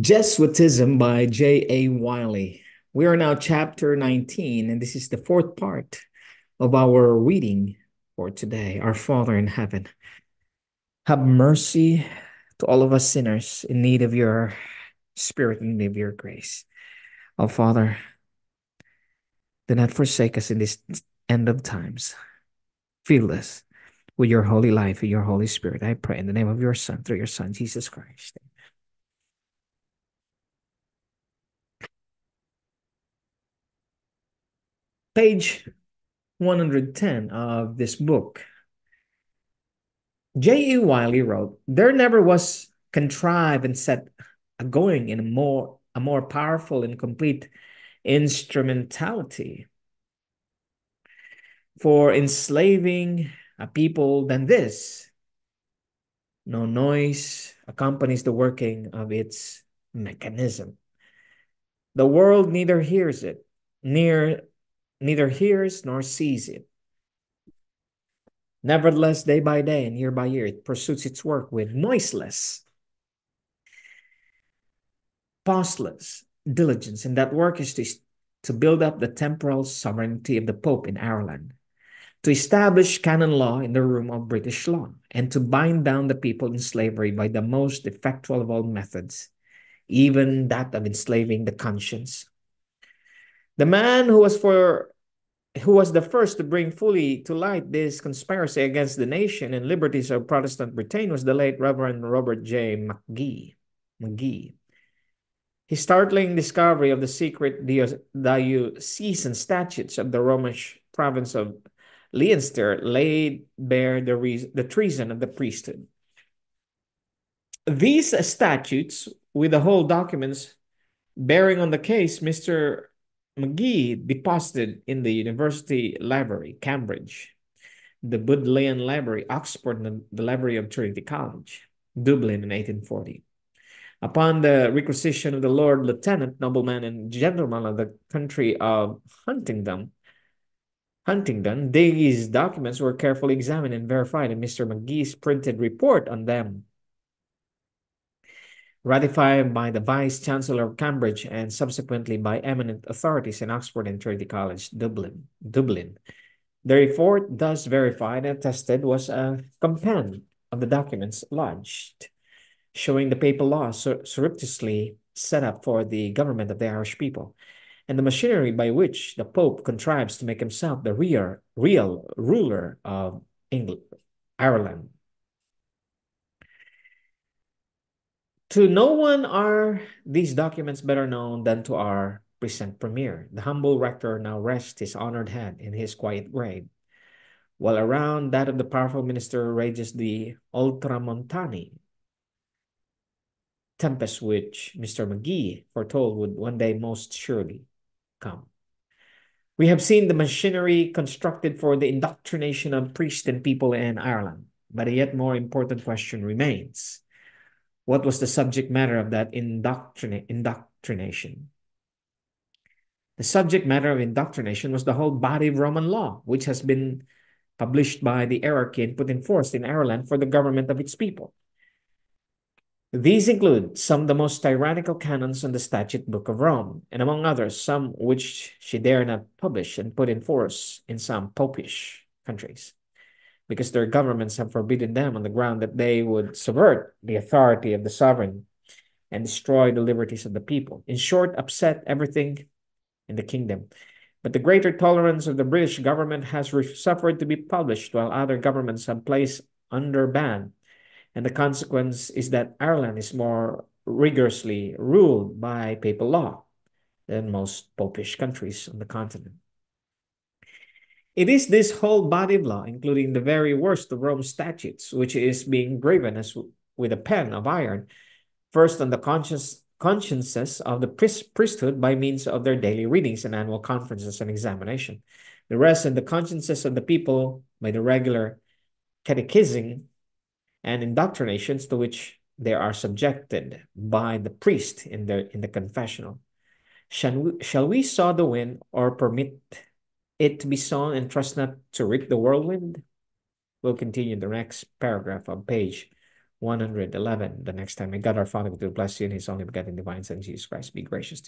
Jesuitism by J.A. Wylie. We are now chapter 19, and this is the fourth part of our reading for today. Our Father in heaven, have mercy to all of us sinners in need of your spirit, in need of your grace. Our Father, do not forsake us in this end of times. Fill us with your holy life, and your Holy Spirit. I pray in the name of your Son, through your Son, Jesus Christ. Page 110 of this book, J.E. Wylie wrote, There never was contrived and set a going in a more a more powerful and complete instrumentality for enslaving a people than this. No noise accompanies the working of its mechanism. The world neither hears it, near neither hears nor sees it. Nevertheless, day by day and year by year, it pursues its work with noiseless, pauseless diligence. And that work is to, to build up the temporal sovereignty of the Pope in Ireland, to establish canon law in the room of British law, and to bind down the people in slavery by the most effectual of all methods, even that of enslaving the conscience. The man who was for who was the first to bring fully to light this conspiracy against the nation and liberties of Protestant Britain was the late Reverend Robert J. McGhee. McGhee. His startling discovery of the secret diocesan statutes of the Romish province of Leinster laid bare the, the treason of the priesthood. These statutes, with the whole documents bearing on the case, Mr. McGhee deposited in the University Library, Cambridge, the Bodleian Library, Oxford, and the Library of Trinity College, Dublin in 1840. Upon the requisition of the Lord Lieutenant, nobleman, and gentleman of the country of Huntingdon, Huntingdon, these documents were carefully examined and verified, and Mr. McGhee's printed report on them ratified by the Vice Chancellor of Cambridge and subsequently by eminent authorities in Oxford and Trinity College, Dublin. Dublin. The report, thus verified and attested, was a compend of the documents lodged, showing the papal law sur surreptitiously set up for the government of the Irish people, and the machinery by which the Pope contrives to make himself the real, real ruler of England, Ireland, To no one are these documents better known than to our present premier. The humble rector now rests his honored head in his quiet grave, while around that of the powerful minister rages the ultramontane tempest which Mr. McGhee foretold would one day most surely come. We have seen the machinery constructed for the indoctrination of priests and people in Ireland, but a yet more important question remains what was the subject matter of that indoctrina indoctrination? The subject matter of indoctrination was the whole body of Roman law, which has been published by the hierarchy and put in force in Ireland for the government of its people. These include some of the most tyrannical canons in the Statute Book of Rome, and among others, some which she dare not publish and put in force in some popish countries because their governments have forbidden them on the ground that they would subvert the authority of the sovereign and destroy the liberties of the people. In short, upset everything in the kingdom. But the greater tolerance of the British government has suffered to be published while other governments have placed under ban. And the consequence is that Ireland is more rigorously ruled by papal law than most popish countries on the continent. It is this whole body of law, including the very worst of Rome's statutes, which is being graven as with a pen of iron, first on the conscience, consciences of the priesthood by means of their daily readings and annual conferences and examination. The rest in the consciences of the people by the regular catechizing and indoctrinations to which they are subjected by the priest in the in the confessional. Shall we, shall we sow the wind or permit it to be sown and trust not to reap the whirlwind? We'll continue the next paragraph on page 111. The next time, may God our Father to bless you in his only begotten divine Son, Jesus Christ, be gracious